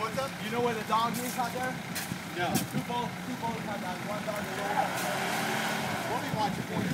what's up? You know where the dog is out there? No. Two balls, two balls out there. One dog. We'll be watching for you.